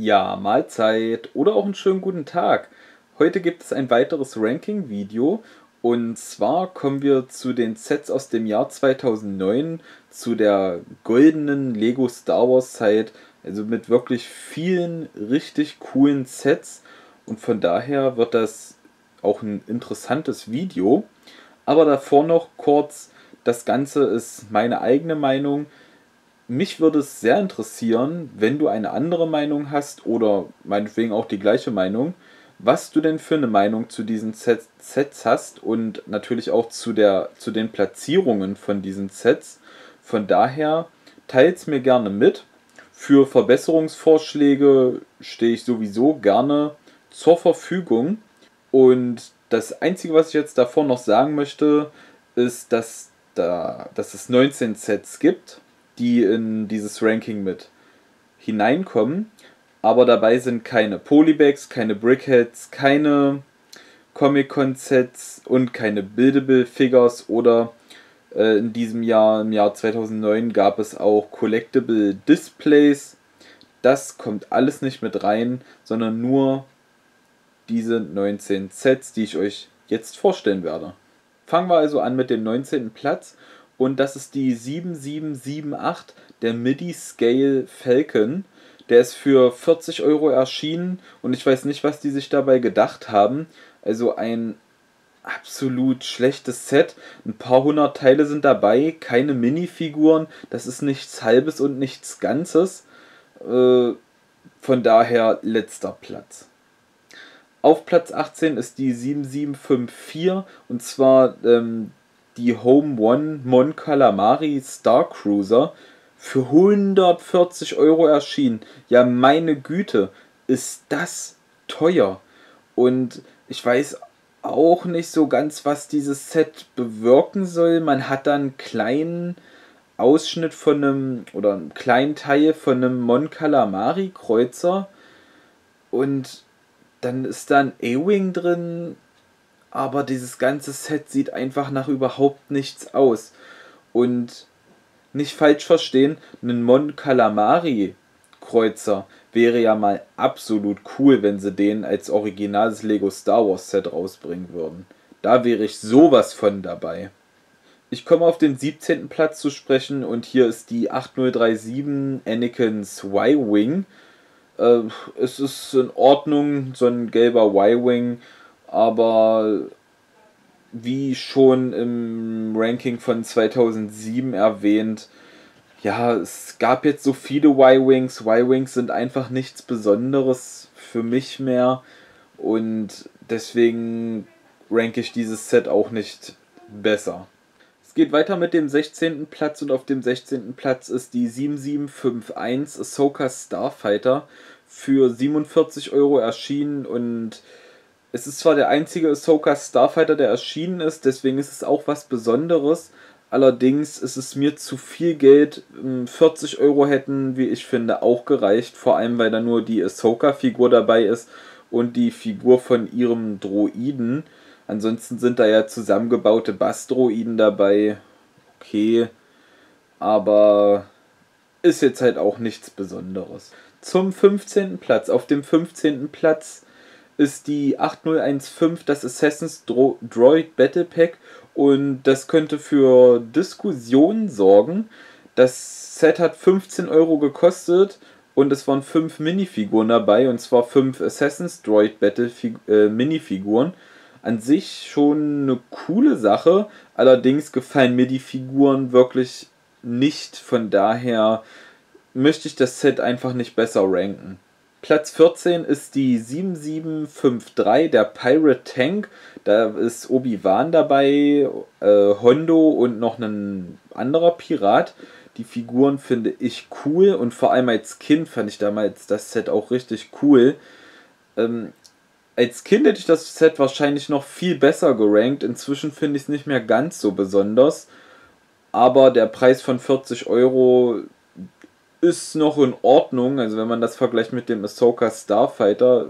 Ja, Mahlzeit oder auch einen schönen guten Tag. Heute gibt es ein weiteres Ranking-Video und zwar kommen wir zu den Sets aus dem Jahr 2009, zu der goldenen Lego Star Wars Zeit, also mit wirklich vielen richtig coolen Sets und von daher wird das auch ein interessantes Video. Aber davor noch kurz, das Ganze ist meine eigene Meinung mich würde es sehr interessieren, wenn du eine andere Meinung hast oder meinetwegen auch die gleiche Meinung, was du denn für eine Meinung zu diesen Sets, hast und natürlich auch zu, der, zu den Platzierungen von diesen Sets. Von daher teilt es mir gerne mit. Für Verbesserungsvorschläge stehe ich sowieso gerne zur Verfügung. Und das Einzige, was ich jetzt davor noch sagen möchte, ist, dass, da, dass es 19 Sets gibt die in dieses Ranking mit hineinkommen. Aber dabei sind keine Polybags, keine Brickheads, keine Comic-Con-Sets und keine Buildable Figures oder äh, in diesem Jahr, im Jahr 2009, gab es auch Collectible Displays. Das kommt alles nicht mit rein, sondern nur diese 19 Sets, die ich euch jetzt vorstellen werde. Fangen wir also an mit dem 19. Platz und das ist die 7778, der MIDI-Scale Falcon. Der ist für 40 Euro erschienen und ich weiß nicht, was die sich dabei gedacht haben. Also ein absolut schlechtes Set. Ein paar hundert Teile sind dabei, keine Minifiguren. Das ist nichts Halbes und nichts Ganzes. Äh, von daher letzter Platz. Auf Platz 18 ist die 7754 und zwar ähm, die Home One Mon Calamari Star Cruiser für 140 Euro erschienen. Ja, meine Güte, ist das teuer. Und ich weiß auch nicht so ganz, was dieses Set bewirken soll. Man hat dann einen kleinen Ausschnitt von einem oder einen kleinen Teil von einem Mon Calamari Kreuzer und dann ist da ein A-Wing drin aber dieses ganze Set sieht einfach nach überhaupt nichts aus. Und nicht falsch verstehen, ein Mon Calamari Kreuzer wäre ja mal absolut cool, wenn sie den als originales Lego Star Wars Set rausbringen würden. Da wäre ich sowas von dabei. Ich komme auf den 17. Platz zu sprechen und hier ist die 8037 Anakin's Y-Wing. Äh, es ist in Ordnung, so ein gelber Y-Wing aber wie schon im Ranking von 2007 erwähnt, ja, es gab jetzt so viele Y-Wings. Y-Wings sind einfach nichts Besonderes für mich mehr und deswegen ranke ich dieses Set auch nicht besser. Es geht weiter mit dem 16. Platz und auf dem 16. Platz ist die 7751 Ahsoka Starfighter für 47 Euro erschienen und es ist zwar der einzige Ahsoka Starfighter, der erschienen ist, deswegen ist es auch was Besonderes. Allerdings ist es mir zu viel Geld. 40 Euro hätten, wie ich finde, auch gereicht. Vor allem, weil da nur die Ahsoka-Figur dabei ist und die Figur von ihrem Droiden. Ansonsten sind da ja zusammengebaute Bass-Droiden dabei. Okay. Aber ist jetzt halt auch nichts Besonderes. Zum 15. Platz. Auf dem 15. Platz ist die 8015 das Assassin's Droid Battle Pack und das könnte für Diskussionen sorgen. Das Set hat 15 Euro gekostet und es waren 5 Minifiguren dabei und zwar 5 Assassin's Droid Battle äh, Minifiguren. An sich schon eine coole Sache, allerdings gefallen mir die Figuren wirklich nicht, von daher möchte ich das Set einfach nicht besser ranken. Platz 14 ist die 7753, der Pirate Tank. Da ist Obi-Wan dabei, äh, Hondo und noch ein anderer Pirat. Die Figuren finde ich cool und vor allem als Kind fand ich damals das Set auch richtig cool. Ähm, als Kind hätte ich das Set wahrscheinlich noch viel besser gerankt. Inzwischen finde ich es nicht mehr ganz so besonders. Aber der Preis von 40 Euro ist noch in Ordnung. Also wenn man das vergleicht mit dem Ahsoka Starfighter,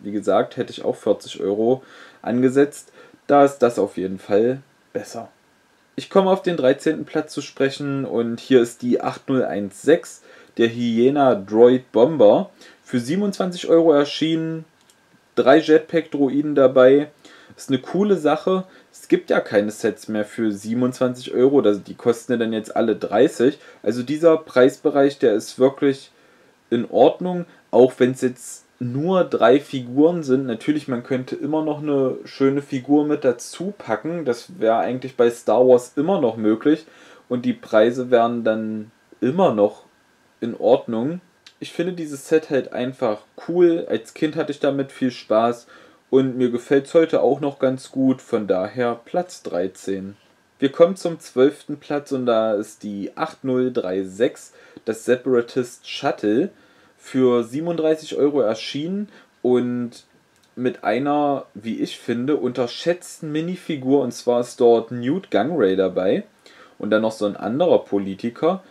wie gesagt, hätte ich auch 40 Euro angesetzt. Da ist das auf jeden Fall besser. Ich komme auf den 13. Platz zu sprechen und hier ist die 8016, der Hyena Droid Bomber Für 27 Euro erschienen, drei Jetpack-Droiden dabei. Ist eine coole Sache. Es gibt ja keine Sets mehr für 27 Euro, also die kosten ja dann jetzt alle 30. Also dieser Preisbereich, der ist wirklich in Ordnung, auch wenn es jetzt nur drei Figuren sind. Natürlich, man könnte immer noch eine schöne Figur mit dazu packen. Das wäre eigentlich bei Star Wars immer noch möglich. Und die Preise wären dann immer noch in Ordnung. Ich finde dieses Set halt einfach cool. Als Kind hatte ich damit viel Spaß. Und mir gefällt es heute auch noch ganz gut. Von daher Platz 13. Wir kommen zum 12. Platz und da ist die 8036, das Separatist Shuttle für 37 Euro erschienen und mit einer, wie ich finde, unterschätzten Minifigur und zwar ist dort Newt Gangray dabei und dann noch so ein anderer Politiker.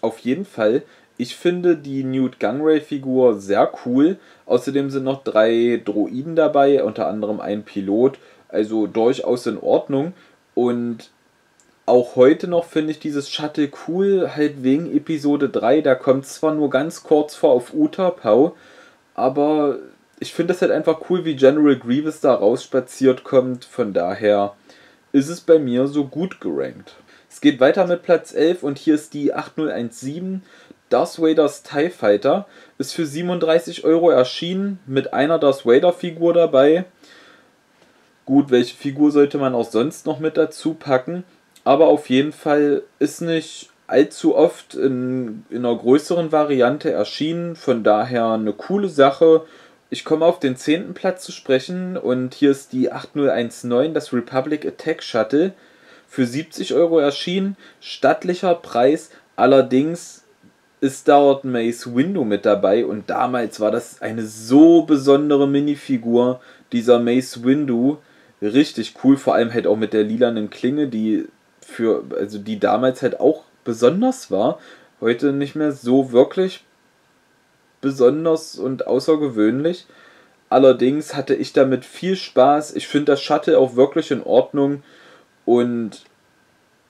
Auf jeden Fall, ich finde die Newt Gangray-Figur sehr cool. Außerdem sind noch drei Droiden dabei, unter anderem ein Pilot, also durchaus in Ordnung. Und auch heute noch finde ich dieses Shuttle cool, halt wegen Episode 3. Da kommt zwar nur ganz kurz vor auf Utapau, aber ich finde es halt einfach cool, wie General Grievous da rausspaziert kommt. Von daher ist es bei mir so gut gerankt. Es geht weiter mit Platz 11 und hier ist die 8017. Darth Vader's TIE Fighter ist für 37 Euro erschienen mit einer Darth Vader Figur dabei. Gut, welche Figur sollte man auch sonst noch mit dazu packen? aber auf jeden Fall ist nicht allzu oft in, in einer größeren Variante erschienen. Von daher eine coole Sache. Ich komme auf den 10. Platz zu sprechen und hier ist die 8019, das Republic Attack Shuttle. Für 70 Euro erschienen, stattlicher Preis, allerdings ist dort Mace Windu mit dabei und damals war das eine so besondere Minifigur, dieser Mace Windu. Richtig cool, vor allem halt auch mit der lilanen Klinge, die für, also die damals halt auch besonders war, heute nicht mehr so wirklich besonders und außergewöhnlich. Allerdings hatte ich damit viel Spaß. Ich finde das Shuttle auch wirklich in Ordnung und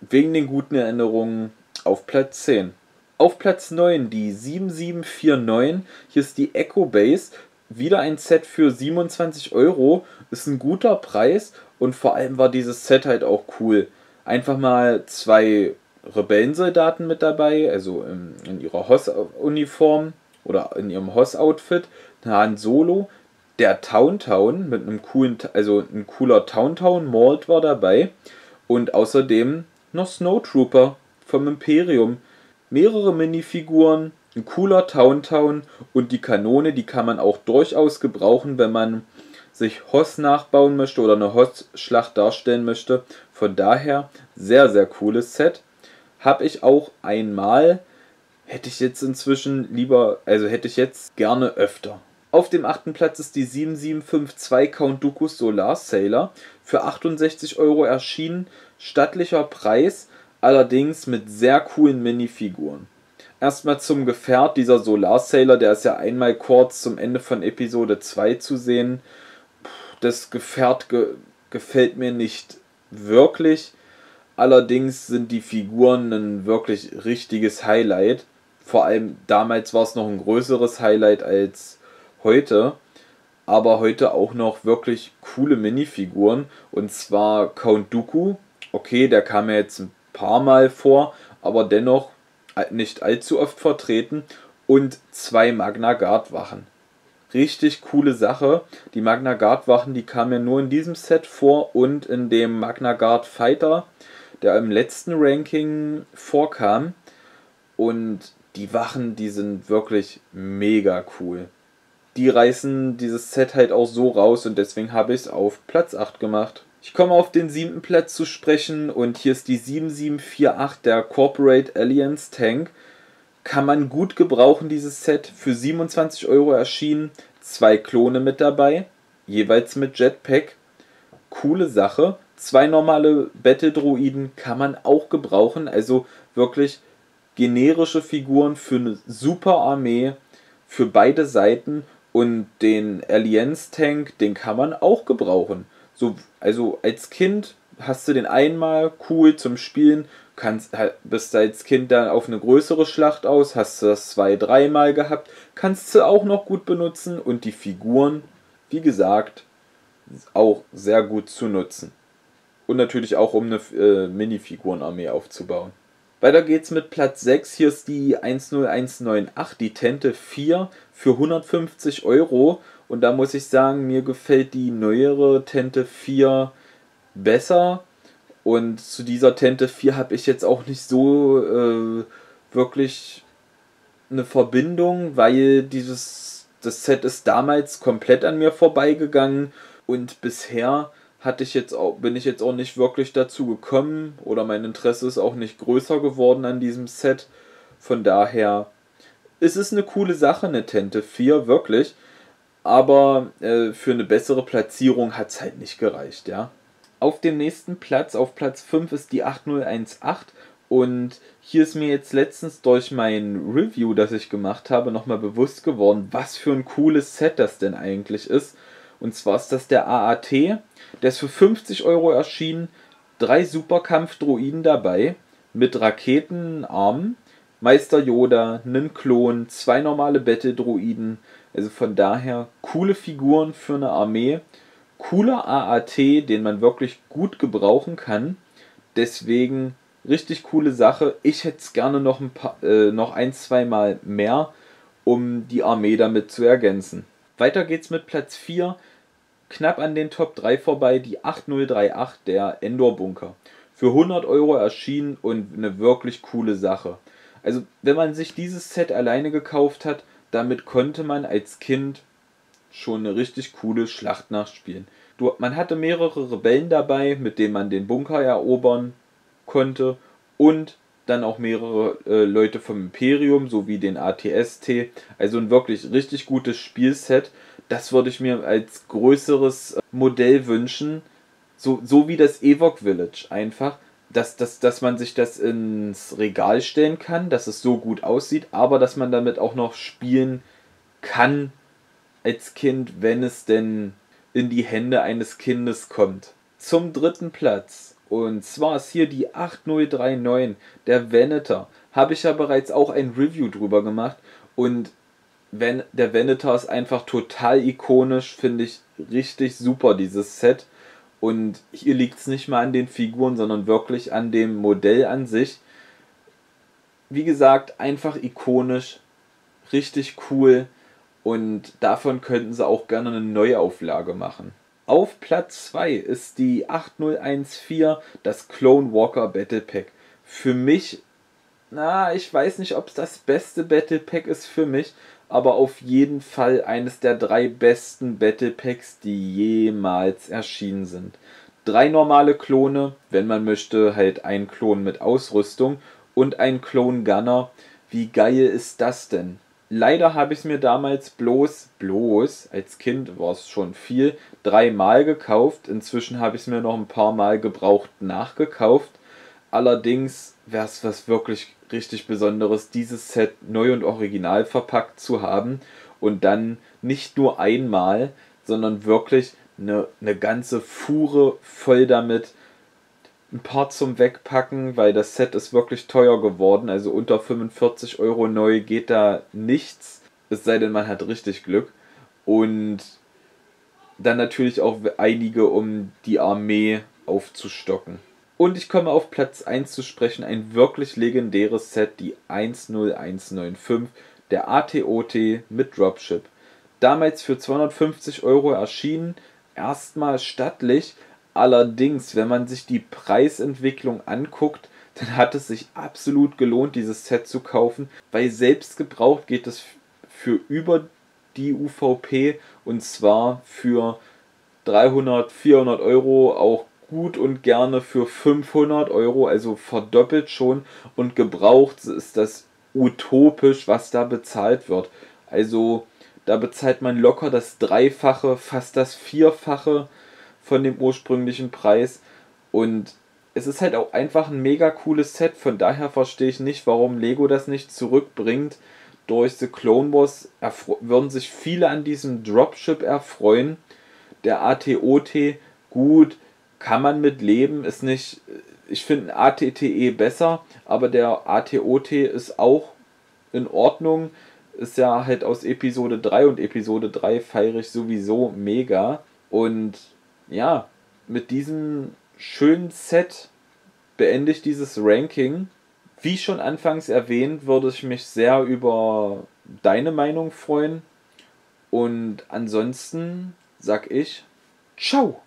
wegen den guten Erinnerungen auf Platz 10. Auf Platz 9 die 7749. Hier ist die Echo Base. Wieder ein Set für 27 Euro. Ist ein guter Preis und vor allem war dieses Set halt auch cool einfach mal zwei Rebellensoldaten mit dabei, also in, in ihrer Hoss-Uniform oder in ihrem Hoss-Outfit. Han Solo, der Town mit einem coolen, also ein cooler Town Malt war dabei und außerdem noch Snowtrooper vom Imperium, mehrere Minifiguren, ein cooler Town und die Kanone, die kann man auch durchaus gebrauchen, wenn man sich Hoss nachbauen möchte oder eine Hoss-Schlacht darstellen möchte. Von daher sehr, sehr cooles Set. Habe ich auch einmal, hätte ich jetzt inzwischen lieber, also hätte ich jetzt gerne öfter. Auf dem achten Platz ist die 7752 Count Dooku's Solar Sailor für 68 Euro erschienen. Stattlicher Preis, allerdings mit sehr coolen Minifiguren. Erstmal zum Gefährt, dieser Solar Sailor, der ist ja einmal kurz zum Ende von Episode 2 zu sehen das Gefährt ge gefällt mir nicht wirklich. Allerdings sind die Figuren ein wirklich richtiges Highlight. Vor allem damals war es noch ein größeres Highlight als heute. Aber heute auch noch wirklich coole Minifiguren. Und zwar Count Dooku. Okay, der kam ja jetzt ein paar Mal vor, aber dennoch nicht allzu oft vertreten. Und zwei Magna Guard Wachen richtig coole Sache. Die Magna Guard Wachen, die kamen ja nur in diesem Set vor und in dem Magna Guard Fighter, der im letzten Ranking vorkam. Und die Wachen, die sind wirklich mega cool. Die reißen dieses Set halt auch so raus und deswegen habe ich es auf Platz 8 gemacht. Ich komme auf den siebten Platz zu sprechen und hier ist die 7748 der Corporate Alliance Tank kann man gut gebrauchen, dieses Set. Für 27 Euro erschienen. Zwei Klone mit dabei, jeweils mit Jetpack. Coole Sache. Zwei normale Battle-Droiden kann man auch gebrauchen. Also wirklich generische Figuren für eine super Armee, für beide Seiten. Und den Allianz-Tank, den kann man auch gebrauchen. So, also als Kind hast du den einmal cool zum Spielen, kannst, bist als Kind dann auf eine größere Schlacht aus, hast du das zwei, dreimal gehabt, kannst du auch noch gut benutzen und die Figuren, wie gesagt, auch sehr gut zu nutzen. Und natürlich auch, um eine äh, Minifigurenarmee aufzubauen. Weiter geht's mit Platz 6. Hier ist die 10198, die Tente 4 für 150 Euro. Und da muss ich sagen, mir gefällt die neuere Tente 4 besser. Und zu dieser Tente 4 habe ich jetzt auch nicht so äh, wirklich eine Verbindung, weil dieses das Set ist damals komplett an mir vorbeigegangen und bisher hatte ich jetzt auch, bin ich jetzt auch nicht wirklich dazu gekommen oder mein Interesse ist auch nicht größer geworden an diesem Set. Von daher ist es eine coole Sache, eine Tente 4, wirklich. Aber äh, für eine bessere Platzierung hat es halt nicht gereicht, ja. Auf dem nächsten Platz, auf Platz 5, ist die 8018 und hier ist mir jetzt letztens durch mein Review, das ich gemacht habe, nochmal bewusst geworden, was für ein cooles Set das denn eigentlich ist. Und zwar ist das der AAT. Der ist für 50 Euro erschienen. Drei Superkampf-Droiden dabei. Mit Raketenarmen. Meister Yoda, einen Klon, zwei normale Battle-Droiden. Also von daher coole Figuren für eine Armee. Cooler AAT, den man wirklich gut gebrauchen kann. Deswegen richtig coole Sache. Ich hätte es gerne noch ein, paar, äh, noch ein, zwei mehr, um die Armee damit zu ergänzen. Weiter geht's mit Platz 4, knapp an den Top 3 vorbei, die 8038 der Endor Bunker. Für 100 Euro erschienen und eine wirklich coole Sache. Also, wenn man sich dieses Set alleine gekauft hat, damit konnte man als Kind schon eine richtig coole Schlacht nachspielen. Du, man hatte mehrere Rebellen dabei, mit denen man den Bunker erobern konnte und dann auch mehrere äh, Leute vom Imperium sowie den ATST. Also ein wirklich richtig gutes Spielset. Das würde ich mir als größeres äh, Modell wünschen. So, so wie das Evok Village einfach. Dass, dass, dass man sich das ins Regal stellen kann, dass es so gut aussieht, aber dass man damit auch noch spielen kann als Kind, wenn es denn in die Hände eines Kindes kommt. Zum dritten Platz und zwar ist hier die 8039, der Venator. Habe ich ja bereits auch ein Review drüber gemacht. Und wenn, der Venator ist einfach total ikonisch, finde ich richtig super, dieses Set. Und hier liegt es nicht mal an den Figuren, sondern wirklich an dem Modell an sich. Wie gesagt, einfach ikonisch, richtig cool. Und davon könnten sie auch gerne eine Neuauflage machen. Auf Platz 2 ist die 8014, das Clone Walker Battle Pack. Für mich, na, ich weiß nicht, ob es das beste Battle Pack ist für mich, aber auf jeden Fall eines der drei besten Battle Packs, die jemals erschienen sind. Drei normale Klone, wenn man möchte, halt ein Klon mit Ausrüstung und ein Clone Gunner. Wie geil ist das denn? Leider habe ich es mir damals bloß, bloß, als Kind war es schon viel, dreimal gekauft. Inzwischen habe ich es mir noch ein paar Mal gebraucht nachgekauft. Allerdings wäre es was wirklich richtig Besonderes, dieses Set neu und original verpackt zu haben und dann nicht nur einmal, sondern wirklich eine, eine ganze Fuhre voll damit ein paar zum Wegpacken, weil das Set ist wirklich teuer geworden. Also unter 45 Euro neu geht da nichts. Es sei denn, man hat richtig Glück. Und dann natürlich auch einige, um die Armee aufzustocken. Und ich komme auf Platz 1 zu sprechen, ein wirklich legendäres Set, die 10195, der ATOT mit Dropship. Damals für 250 Euro erschienen, erstmal stattlich, Allerdings, wenn man sich die Preisentwicklung anguckt, dann hat es sich absolut gelohnt, dieses Set zu kaufen, weil selbst gebraucht geht es für über die UVP und zwar für 300, 400 Euro, auch gut und gerne für 500 Euro, also verdoppelt schon und gebraucht ist das utopisch, was da bezahlt wird. Also da bezahlt man locker das Dreifache, fast das Vierfache von dem ursprünglichen Preis. Und es ist halt auch einfach ein mega cooles Set. Von daher verstehe ich nicht, warum Lego das nicht zurückbringt. Durch The Clone Wars würden sich viele an diesem Dropship erfreuen. Der ATOT, gut, kann man mit leben, ist nicht. Ich finde ATTE besser, aber der ATOT ist auch in Ordnung. Ist ja halt aus Episode 3 und Episode 3 feiere ich sowieso mega. Und ja, mit diesem schönen Set beende ich dieses Ranking. Wie schon anfangs erwähnt, würde ich mich sehr über deine Meinung freuen. Und ansonsten sag ich, ciao.